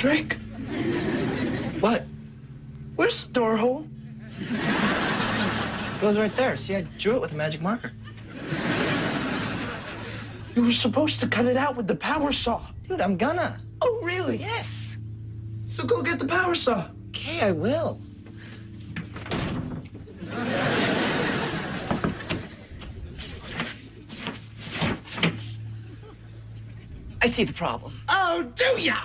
Drake? What? Where's the door hole? Goes right there. See, I drew it with a magic marker. You were supposed to cut it out with the power saw. Dude, I'm gonna. Oh, really? Yes. So go get the power saw. Okay, I will. I see the problem. Oh, do ya?